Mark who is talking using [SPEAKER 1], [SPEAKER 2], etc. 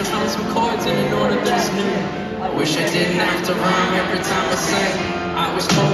[SPEAKER 1] Wish I found some chords in an order that's new. Wish I didn't have to rhyme every time I sang. I was told